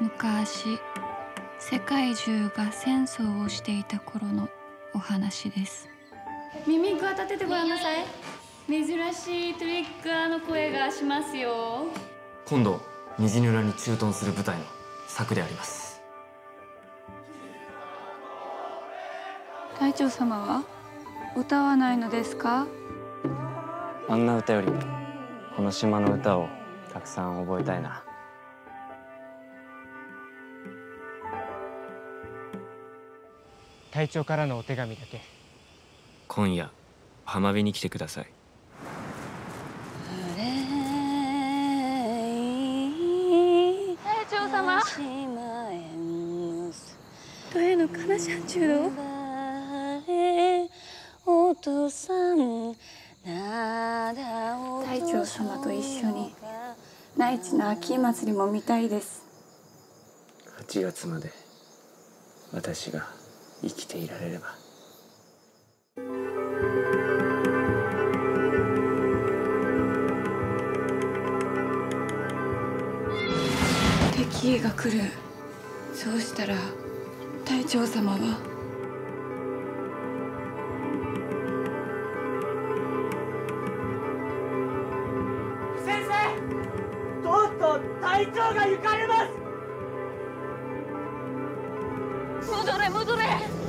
昔世界中が戦争をしていた頃のお話です。耳くわ立ててごらんなさい。珍しいトリッカーの声がしますよ。今度虹の裏に駐屯する部隊の策であります。隊長様は歌わないのですか？あんな歌よりもこの島の歌をたくさん覚えたいな隊長からのお手紙だけ。今夜浜辺に来てください。隊長様。どういうのかなしゃんちゅう？の隊長様と一緒に。内地の秋祭りも見たいです。8月まで私が生きていられれば。敵が来る。そうしたら隊長様は。先生とうとう隊長が行かれます戻れ戻れ戻れ戻れ